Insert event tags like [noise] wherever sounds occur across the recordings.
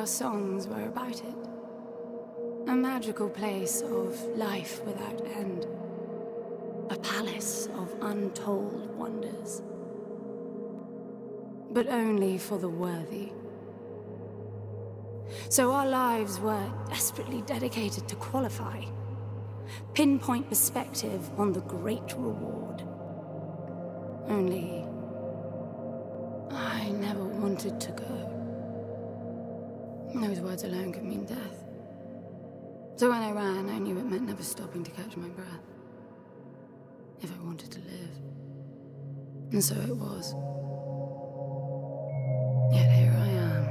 Our songs were about it. A magical place of life without end. A palace of untold wonders. But only for the worthy. So our lives were desperately dedicated to qualify. Pinpoint perspective on the great reward. Only... I never wanted to go. Those words alone could mean death. So when I ran, I knew it meant never stopping to catch my breath. If I wanted to live. And so it was. Yet here I am.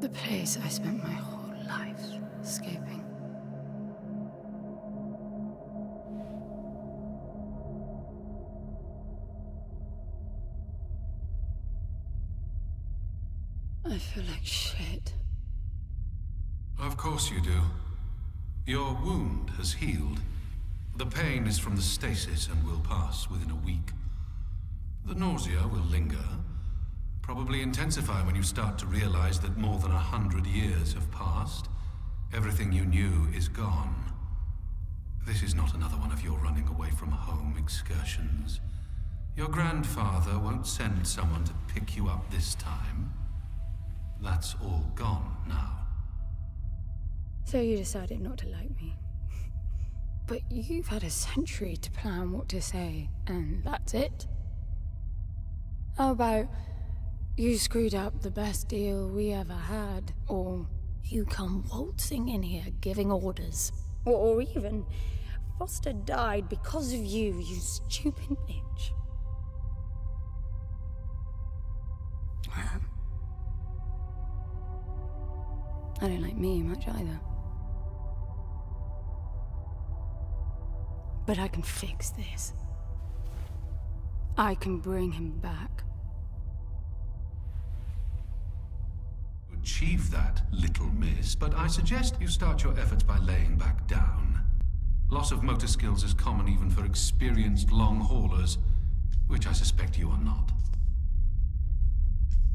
The place I spent my whole life escaping. Feel like shit. Of course you do. Your wound has healed. The pain is from the stasis and will pass within a week. The nausea will linger, probably intensify when you start to realize that more than a hundred years have passed. Everything you knew is gone. This is not another one of your running away from home excursions. Your grandfather won't send someone to pick you up this time. That's all gone now. So you decided not to like me. But you've had a century to plan what to say, and that's it? How about you screwed up the best deal we ever had, or you come waltzing in here giving orders, or, or even Foster died because of you, you stupid bitch. Um, I don't like me much either. But I can fix this. I can bring him back. Achieve that, little miss, but I suggest you start your efforts by laying back down. Loss of motor skills is common even for experienced long haulers, which I suspect you are not.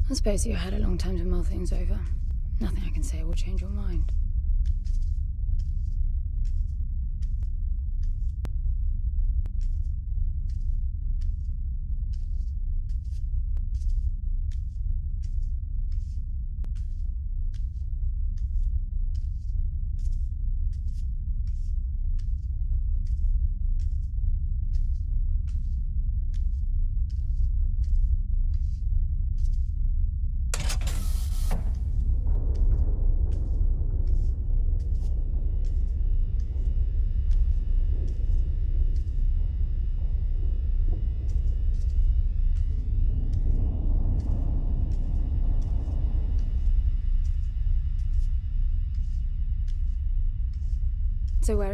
I suppose you had a long time to mull things over. Nothing I can say will change your mind.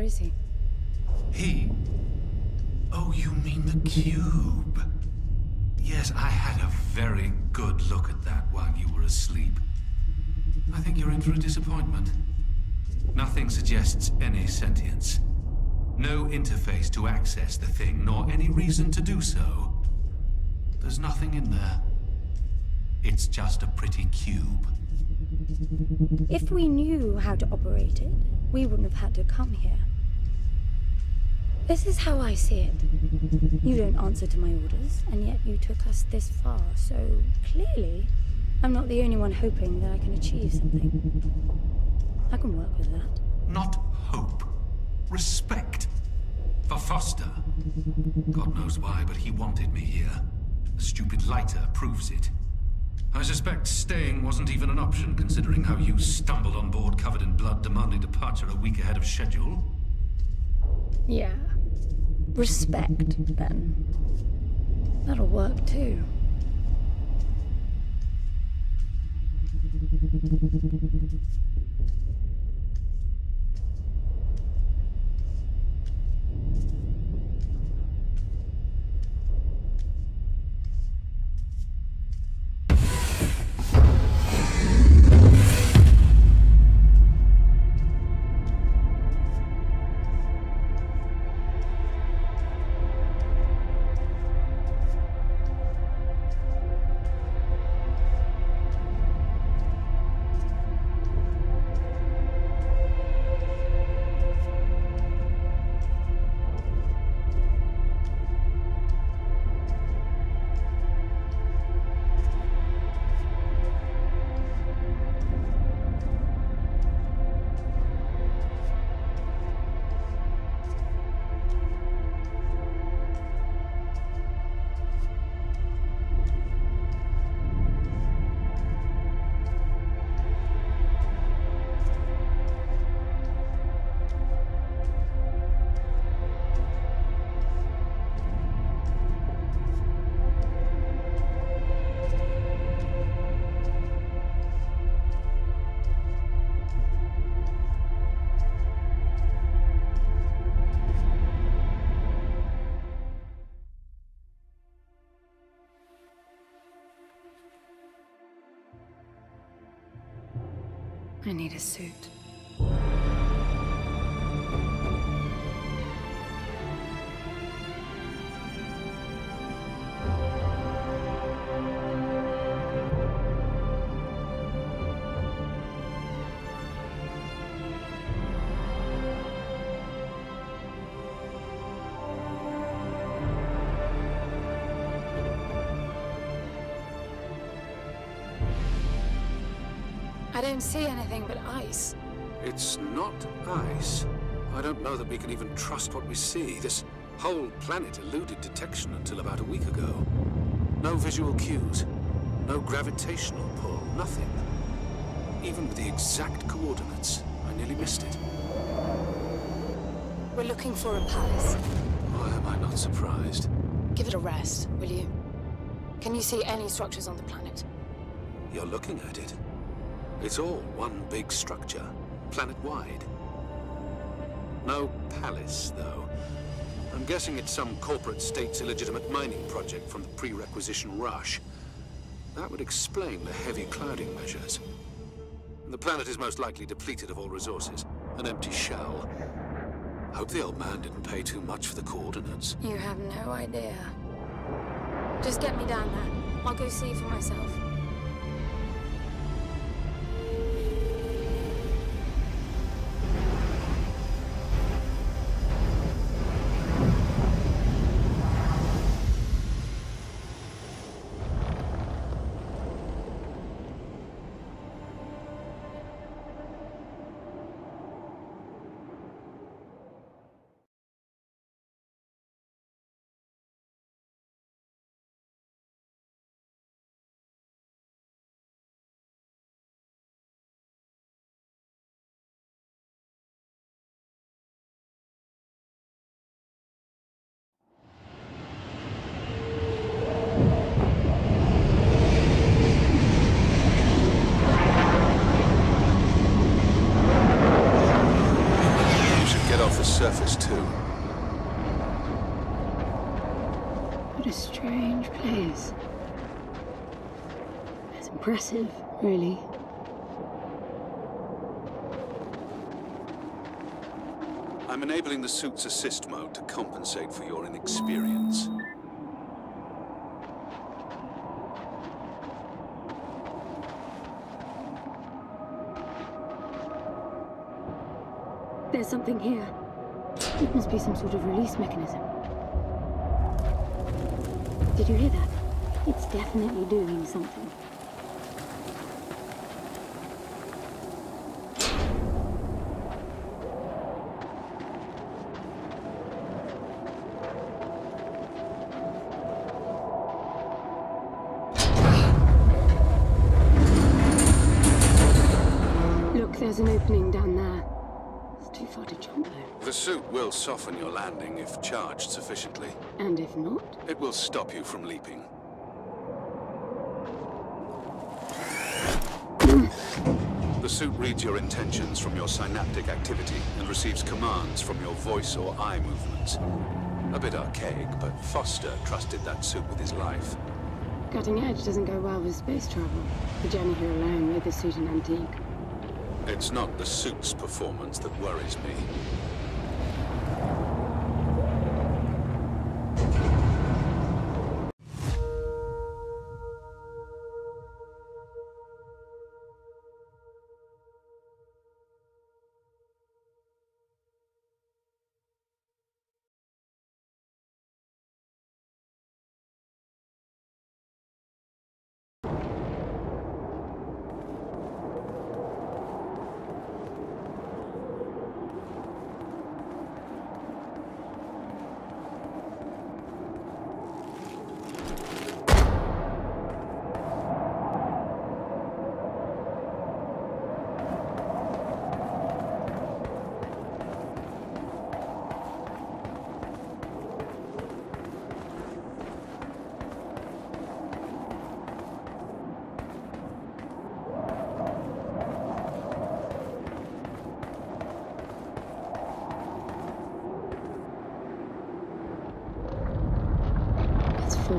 Is he? He? Oh, you mean the cube? Yes, I had a very good look at that while you were asleep. I think you're in for a disappointment. Nothing suggests any sentience. No interface to access the thing, nor any reason to do so. There's nothing in there. It's just a pretty cube. If we knew how to operate it, we wouldn't have had to come here. This is how I see it. You don't answer to my orders, and yet you took us this far, so clearly I'm not the only one hoping that I can achieve something. I can work with that. Not hope. Respect. For Foster. God knows why, but he wanted me here. The stupid lighter proves it. I suspect staying wasn't even an option, considering how you stumbled on board covered in blood, demanding departure a week ahead of schedule. Yeah. Respect, then. That'll work too. I need a suit. I don't see anything but ice. It's not ice. I don't know that we can even trust what we see. This whole planet eluded detection until about a week ago. No visual cues, no gravitational pull, nothing. Even with the exact coordinates, I nearly missed it. We're looking for a palace. Why am I not surprised? Give it a rest, will you? Can you see any structures on the planet? You're looking at it. It's all one big structure, planet-wide. No palace, though. I'm guessing it's some corporate state's illegitimate mining project from the pre-requisition rush. That would explain the heavy clouding measures. The planet is most likely depleted of all resources. An empty shell. Hope the old man didn't pay too much for the coordinates. You have no idea. Just get me down there. I'll go see for myself. Impressive, really. I'm enabling the suit's assist mode to compensate for your inexperience. There's something here. It must be some sort of release mechanism. Did you hear that? It's definitely doing something. There's an opening down there. It's too far to jump though. The suit will soften your landing if charged sufficiently. And if not? It will stop you from leaping. [clears throat] The suit reads your intentions from your synaptic activity and receives commands from your voice or eye movements. A bit archaic, but Foster trusted that suit with his life. Cutting edge doesn't go well with space travel. The journey here alone made the suit an antique. It's not the suit's performance that worries me.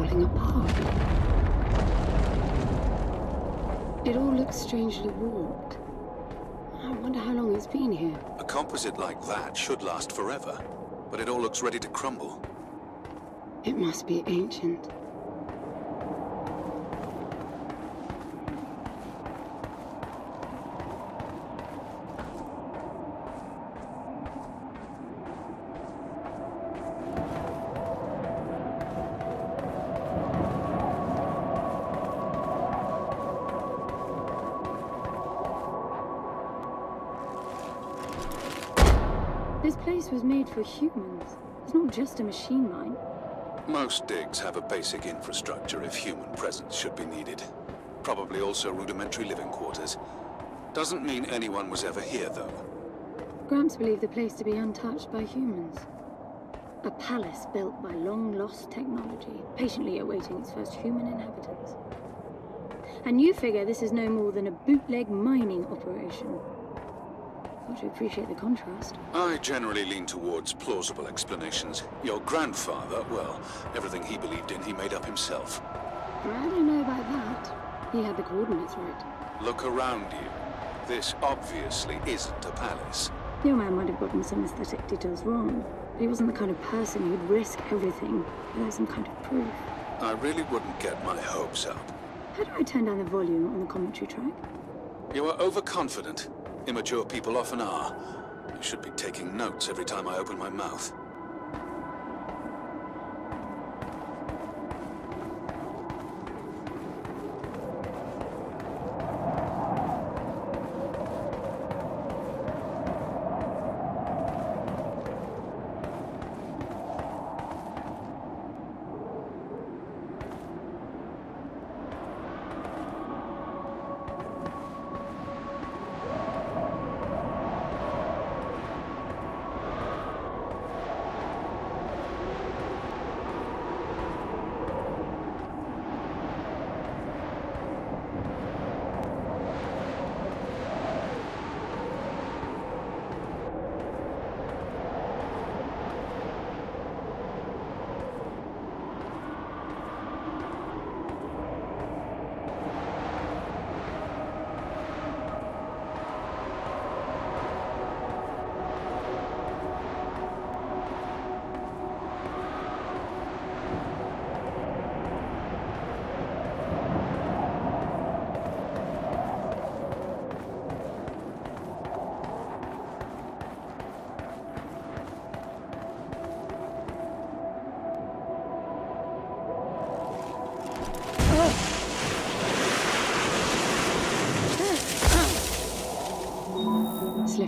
Falling apart. It all looks strangely warped. I wonder how long it's been here. A composite like that should last forever, but it all looks ready to crumble. It must be ancient. For humans. It's not just a machine mine. Most digs have a basic infrastructure if human presence should be needed. Probably also rudimentary living quarters. Doesn't mean anyone was ever here, though. Gramps believed the place to be untouched by humans. A palace built by long-lost technology, patiently awaiting its first human inhabitants. And you figure this is no more than a bootleg mining operation. Got to appreciate the contrast. I generally lean towards plausible explanations. Your grandfather, well, everything he believed in he made up himself. I don't know about that. He had the coordinates right. Look around you. This obviously isn't a palace. Your man might have gotten some aesthetic details wrong, but he wasn't the kind of person who'd risk everything without some kind of proof. I really wouldn't get my hopes up. How do I turn down the volume on the commentary track? You are overconfident. Immature people often are. You should be taking notes every time I open my mouth.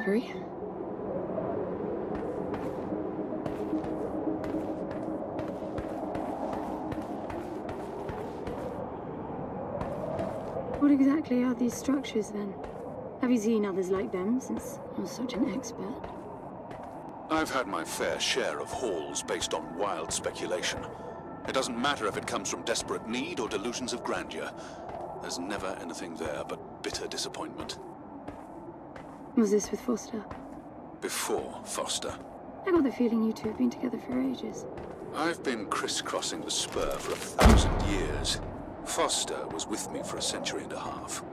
Slippery. What exactly are these structures then? Have you seen others like them since you're such an expert? I've had my fair share of halls based on wild speculation. It doesn't matter if it comes from desperate need or delusions of grandeur. There's never anything there but bitter disappointment. Was this with Foster? Before Foster. I got the feeling you two have been together for ages. I've been crisscrossing the spur for a thousand years. Foster was with me for a century and a half.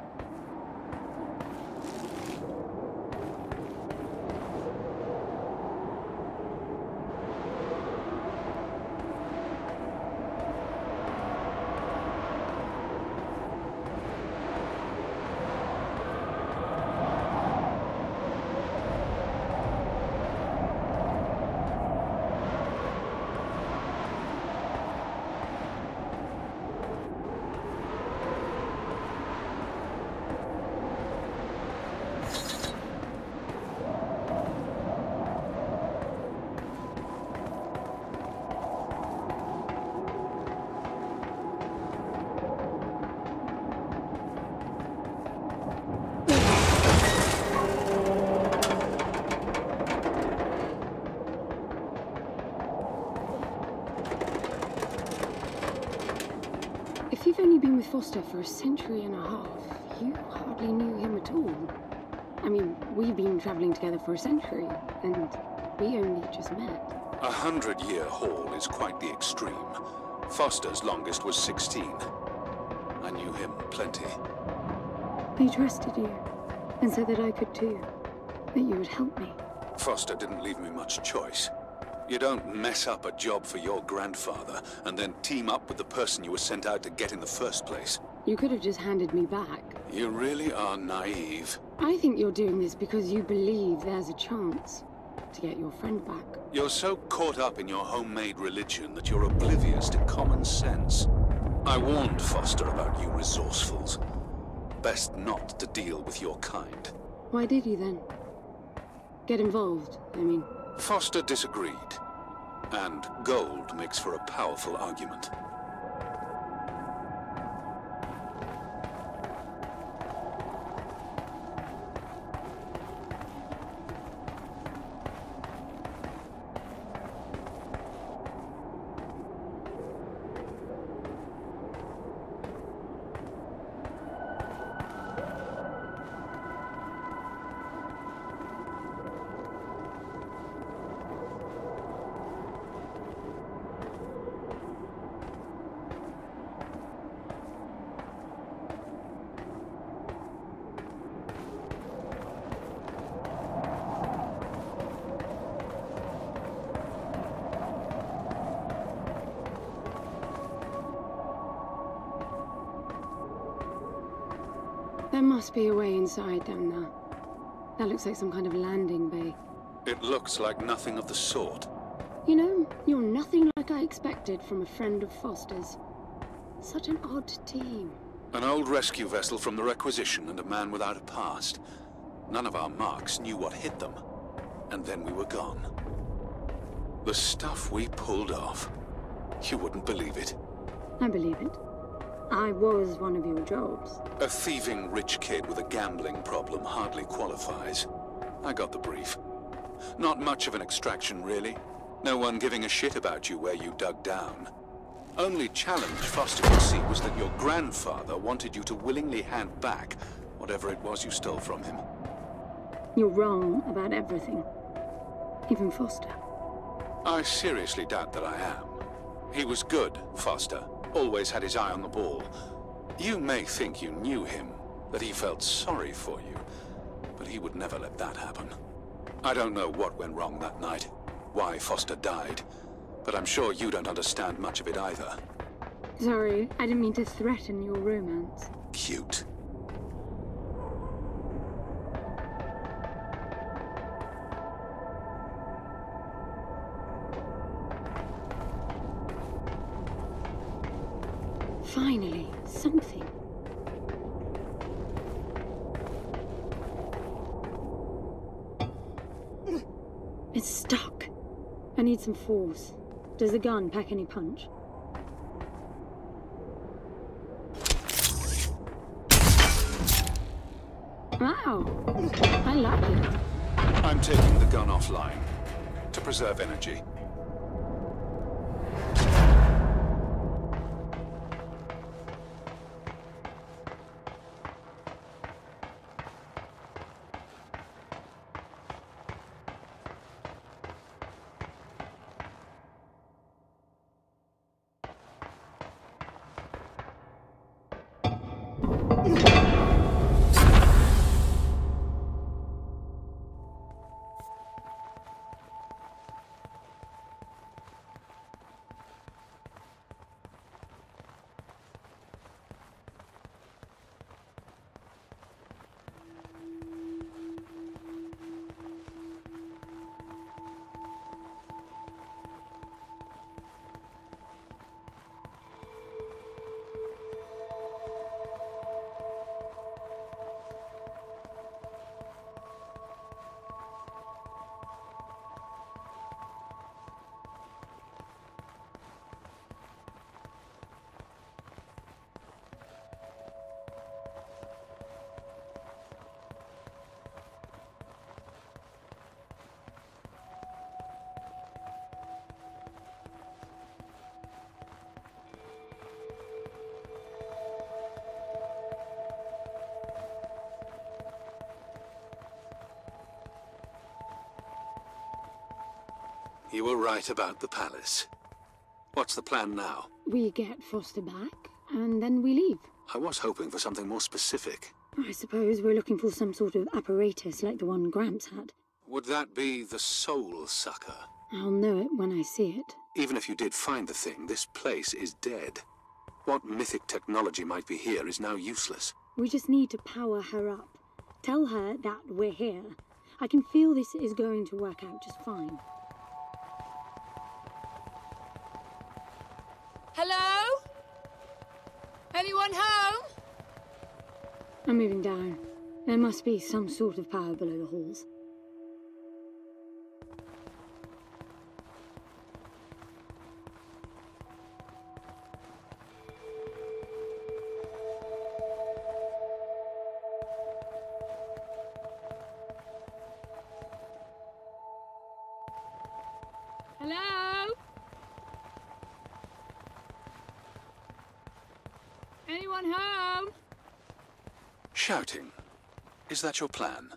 If you've only for a century and a half, you hardly knew him at all. I mean, we've been traveling together for a century, and we only just met. A hundred-year haul is quite the extreme. Foster's longest was 16. I knew him plenty. He trusted you. And said that I could too. That you would help me. Foster didn't leave me much choice. You don't mess up a job for your grandfather and then team up with the person you were sent out to get in the first place. You could have just handed me back. You really are naive. I think you're doing this because you believe there's a chance to get your friend back. You're so caught up in your homemade religion that you're oblivious to common sense. I warned Foster about you resourcefuls. Best not to deal with your kind. Why did you then? Get involved, I mean. Foster disagreed. And gold makes for a powerful argument. There must be a way inside down there. That looks like some kind of landing bay. It looks like nothing of the sort. You know, you're nothing like I expected from a friend of Foster's. Such an odd team. An old rescue vessel from the Requisition and a man without a past. None of our marks knew what hit them. And then we were gone. The stuff we pulled off. You wouldn't believe it. I believe it. I was one of your jobs. A thieving rich kid with a gambling problem hardly qualifies. I got the brief. Not much of an extraction, really. No one giving a shit about you where you dug down. Only challenge Foster could see was that your grandfather wanted you to willingly hand back whatever it was you stole from him. You're wrong about everything. Even Foster. I seriously doubt that I am. He was good, Foster. Always had his eye on the ball. You may think you knew him, that he felt sorry for you, but he would never let that happen. I don't know what went wrong that night, why Foster died, but I'm sure you don't understand much of it either. Sorry, I didn't mean to threaten your romance. Cute. Finally, something. It's stuck. I need some force. Does the gun pack any punch? Wow, I like it. I'm taking the gun offline to preserve energy. You were right about the palace. What's the plan now? We get Foster back, and then we leave. I was hoping for something more specific. I suppose we're looking for some sort of apparatus like the one Gramps had. Would that be the Soul Sucker? I'll know it when I see it. Even if you did find the thing, this place is dead. What mythic technology might be here is now useless. We just need to power her up. Tell her that we're here. I can feel this is going to work out just fine. I'm moving down. There must be some sort of power below the halls. Is that your plan?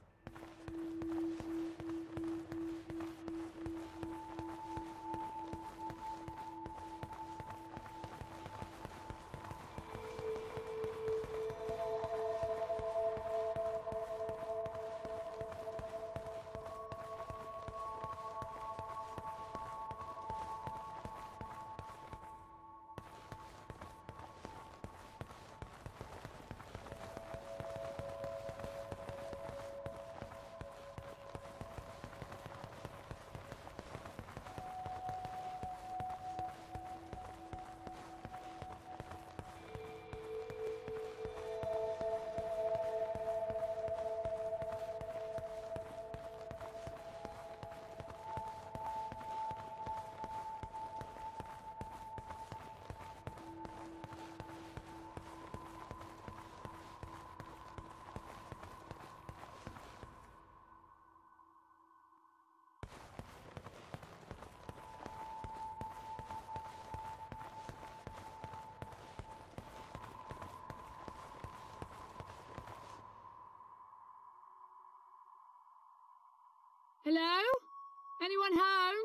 Anyone home?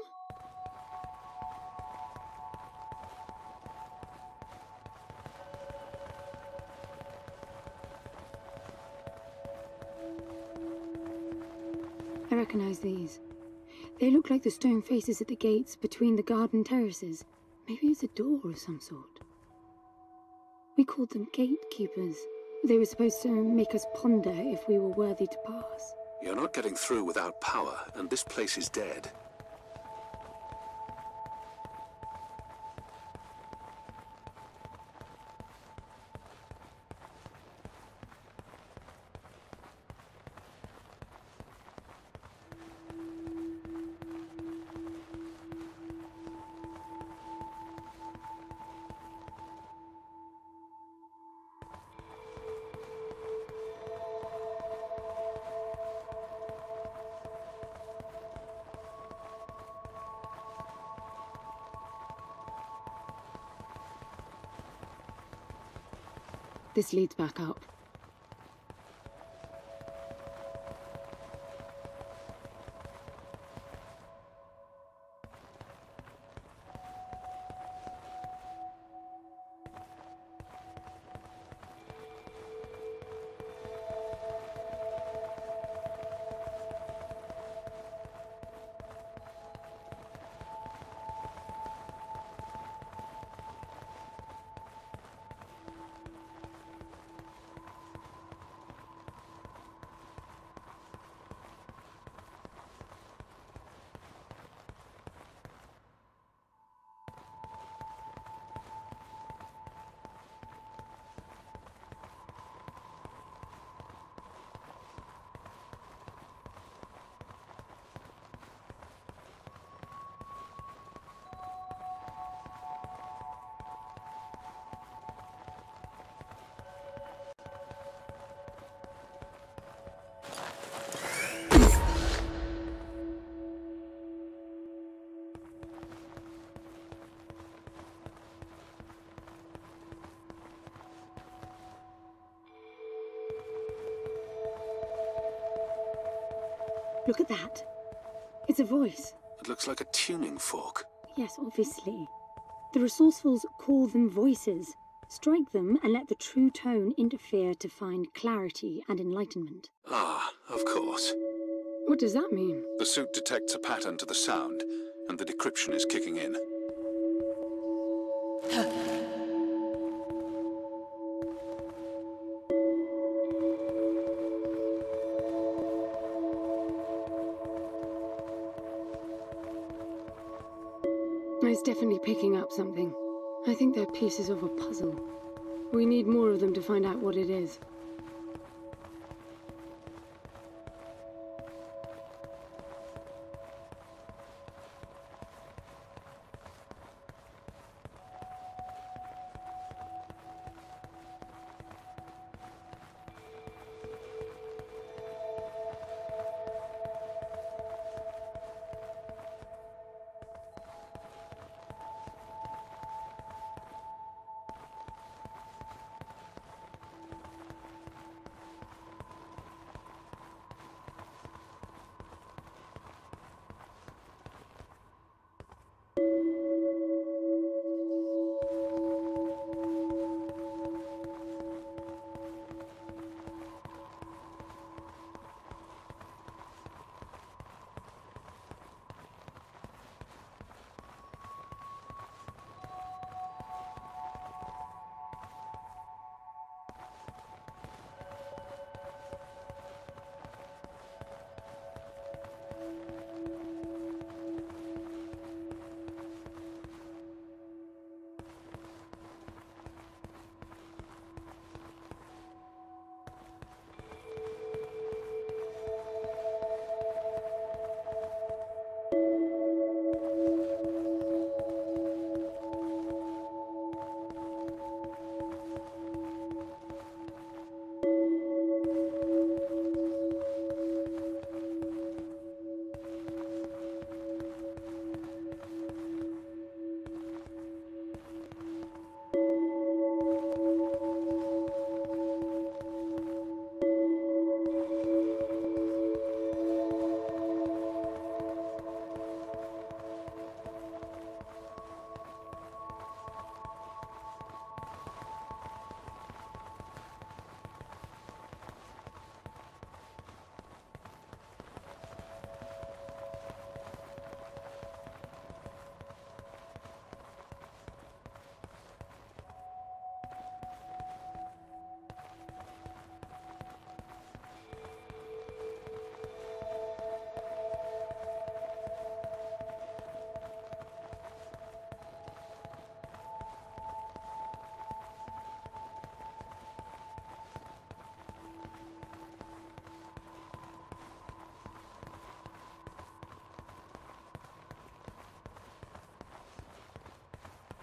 I recognize these. They look like the stone faces at the gates between the garden terraces. Maybe it's a door of some sort. We called them gatekeepers. They were supposed to make us ponder if we were worthy to pass. You're not getting through without power, and this place is dead. This leads back up. Look at that. It's a voice. It looks like a tuning fork. Yes, obviously. The resourcefuls call them voices. Strike them and let the true tone interfere to find clarity and enlightenment. Ah, of course. What does that mean? The suit detects a pattern to the sound, and the decryption is kicking in. It's definitely picking up something. I think they're pieces of a puzzle. We need more of them to find out what it is.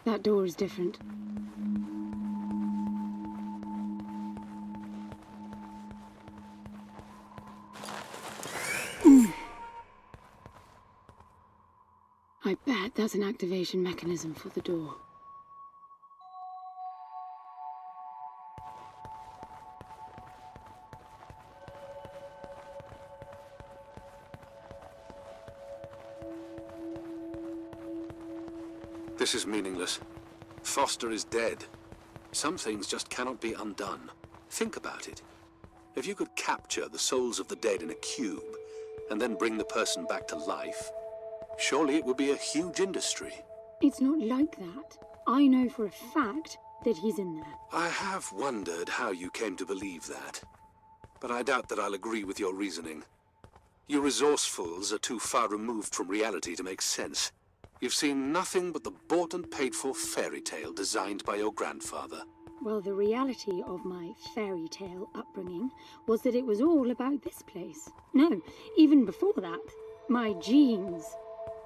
That door is different. I bet that's an activation mechanism for the door. This is Foster is dead. Some things just cannot be undone. Think about it. If you could capture the souls of the dead in a cube, and then bring the person back to life, surely it would be a huge industry. It's not like that. I know for a fact that he's in there. I have wondered how you came to believe that. But I doubt that I'll agree with your reasoning. You resourcefuls are too far removed from reality to make sense. You've seen nothing but the bought and paid for fairy tale designed by your grandfather. Well, the reality of my fairy tale upbringing was that it was all about this place. No, even before that, my genes.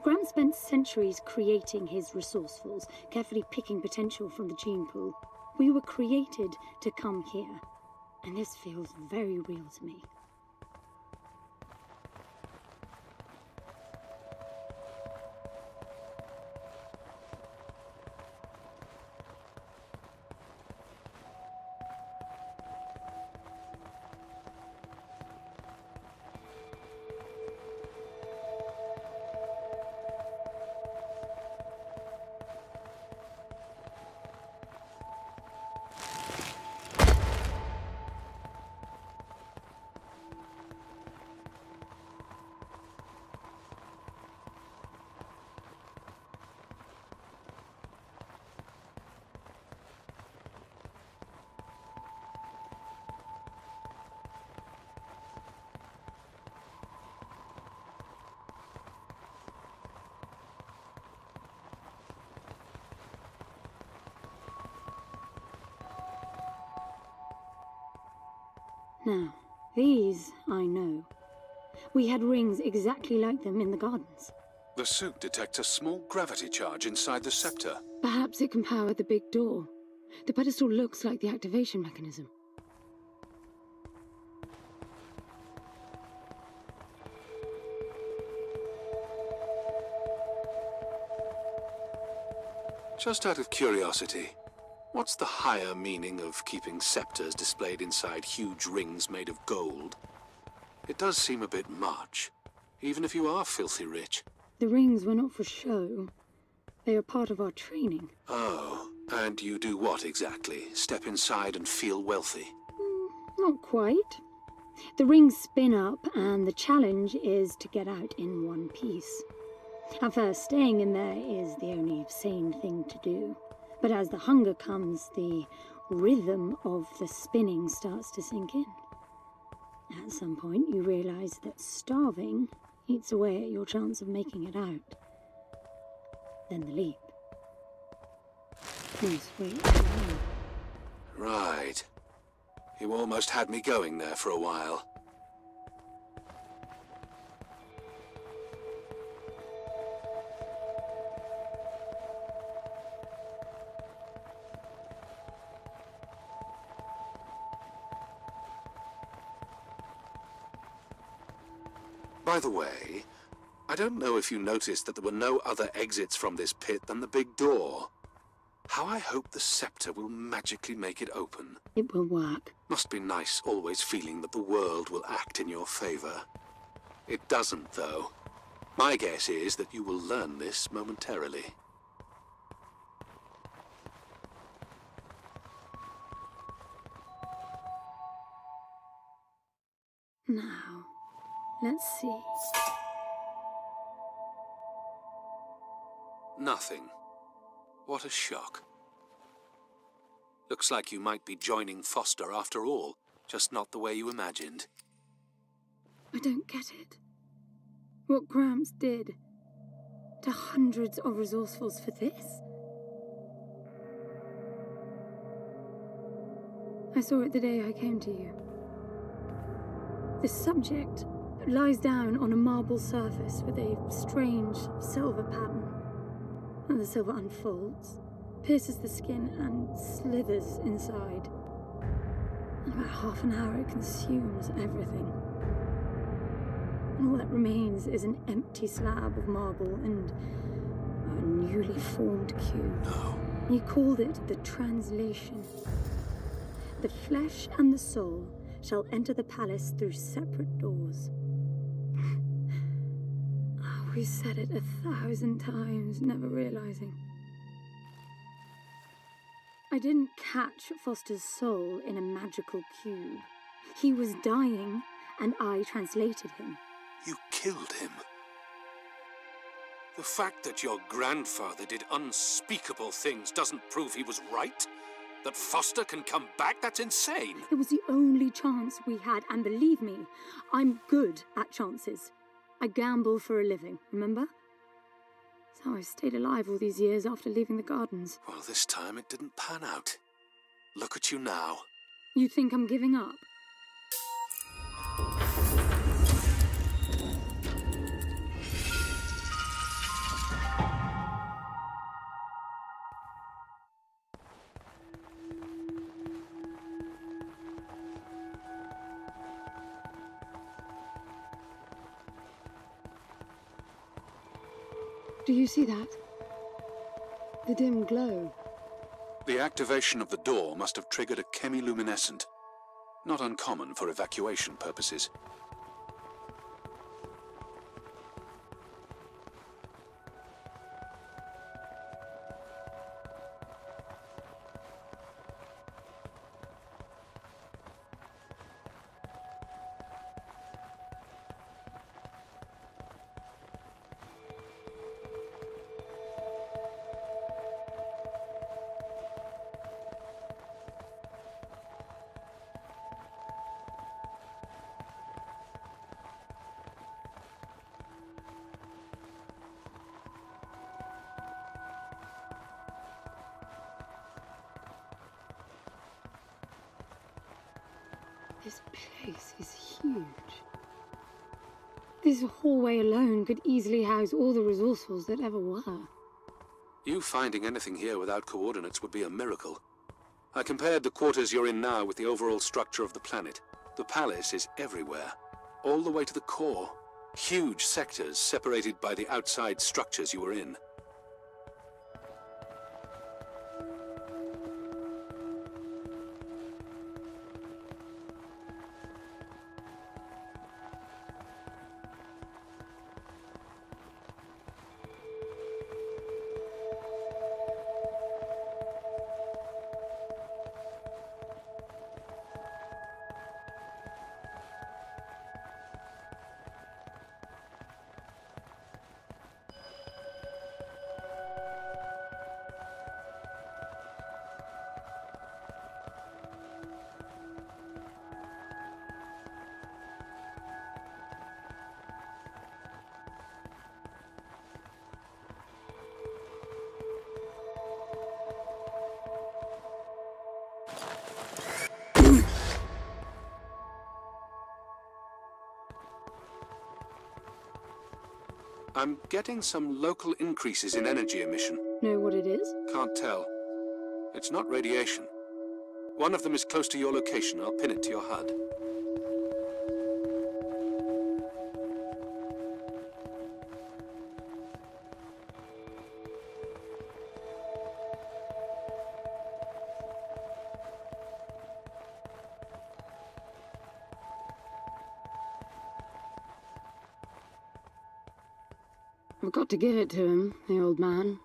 Graham spent centuries creating his resourcefuls, carefully picking potential from the gene pool. We were created to come here, and this feels very real to me. Now, these I know. We had rings exactly like them in the gardens. The suit detects a small gravity charge inside the scepter. Perhaps it can power the big door. The pedestal looks like the activation mechanism. Just out of curiosity, what's the higher meaning of keeping scepters displayed inside huge rings made of gold? It does seem a bit much, even if you are filthy rich. The rings were not for show. They are part of our training. Oh, and you do what exactly? Step inside and feel wealthy? Mm, not quite. The rings spin up, and the challenge is to get out in one piece. At first, staying in there is the only sane thing to do. But as the hunger comes, the rhythm of the spinning starts to sink in. At some point, you realize that starving eats away at your chance of making it out. Then the leap. Yes, wait. Right. You almost had me going there for a while. By the way, I don't know if you noticed that there were no other exits from this pit than the big door. How I hope the scepter will magically make it open. It will work. Must be nice always feeling that the world will act in your favor. It doesn't, though. My guess is that you will learn this momentarily. Now, let's see. Nothing. What a shock. Looks like you might be joining Foster after all, just not the way you imagined. I don't get it. What Gramps did to hundreds of resourcefuls for this? I saw it the day I came to you. The subject lies down on a marble surface with a strange silver pattern. And the silver unfolds, pierces the skin, and slithers inside. In about half an hour, it consumes everything. And all that remains is an empty slab of marble and a newly formed cube. No. He called it the translation. The flesh and the soul shall enter the palace through separate doors. We said it a thousand times, never realizing. I didn't catch Foster's soul in a magical cube. He was dying, and I translated him. You killed him. The fact that your grandfather did unspeakable things doesn't prove he was right. That Foster can come back, that's insane. It was the only chance we had, and believe me, I'm good at chances. I gamble for a living, remember? That's how I stayed alive all these years after leaving the gardens. Well, this time it didn't pan out. Look at you now. You think I'm giving up? You see that? The dim glow. The activation of the door must have triggered a chemiluminescent. Not uncommon for evacuation purposes. This hallway alone could easily house all the resourcefuls that ever were. You finding anything here without coordinates would be a miracle. I compared the quarters you're in now with the overall structure of the planet. The palace is everywhere, all the way to the core. Huge sectors separated by the outside structures you were in. I'm getting some local increases in energy emission. Know what it is? Can't tell. It's not radiation. One of them is close to your location. I'll pin it to your HUD. Got to give it to him, the old man.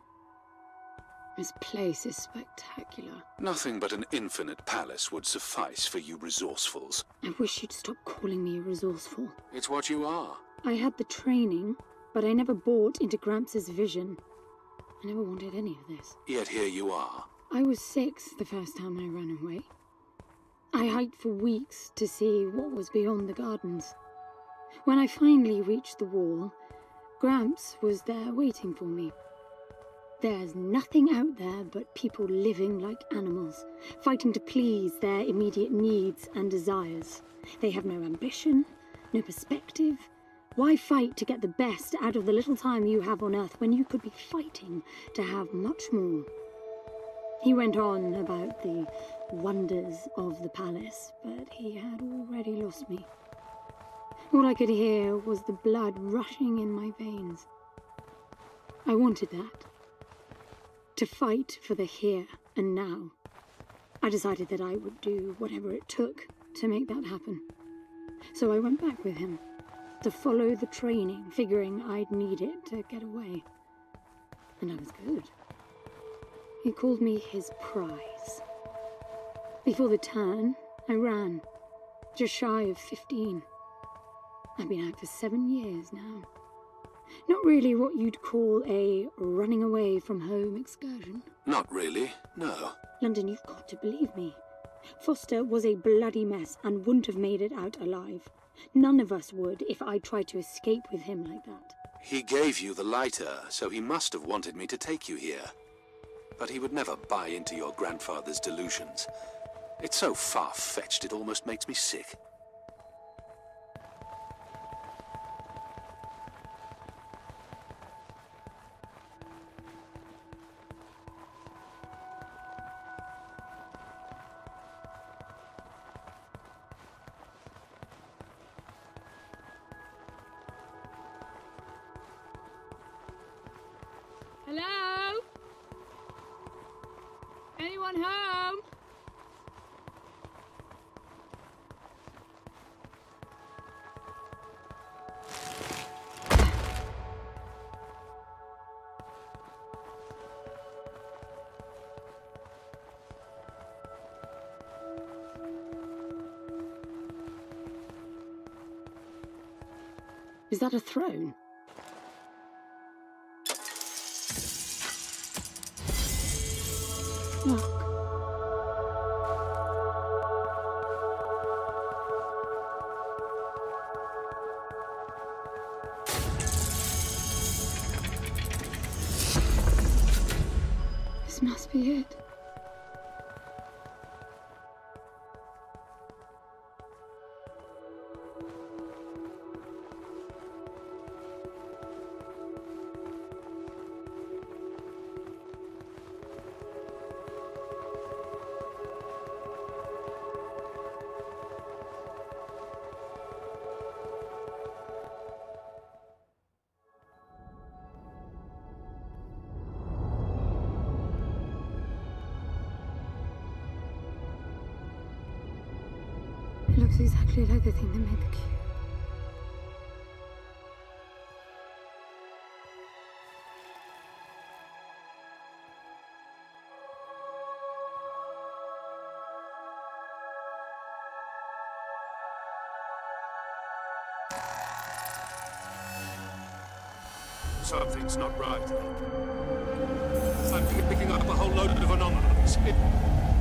This place is spectacular. Nothing but an infinite palace would suffice for you resourcefuls. I wish you'd stop calling me resourceful. It's what you are. I had the training, but I never bought into Gramps' vision. I never wanted any of this. Yet here you are. I was six the first time I ran away. I hiked for weeks to see what was beyond the gardens. When I finally reached the wall, Gramps was there waiting for me. There's nothing out there but people living like animals, fighting to please their immediate needs and desires. They have no ambition, no perspective. Why fight to get the best out of the little time you have on Earth when you could be fighting to have much more? He went on about the wonders of the palace, but he had already lost me. All I could hear was the blood rushing in my veins. I wanted that. To fight for the here and now. I decided that I would do whatever it took to make that happen. So I went back with him to follow the training, figuring I'd need it to get away. And I was good. He called me his prize. Before the turn, I ran, just shy of 15. I've been out for seven years now. Not really what you'd call a running away from home excursion. Not really, no. London, you've got to believe me. Foster was a bloody mess and wouldn't have made it out alive. None of us would if I tried to escape with him like that. He gave you the lighter, so he must have wanted me to take you here. But he would never buy into your grandfather's delusions. It's so far-fetched it almost makes me sick. Hello? Anyone home? Is that a throne? Looks exactly like the thing that made the cube. Something's not right. I'm picking up a whole load of anomalies. It...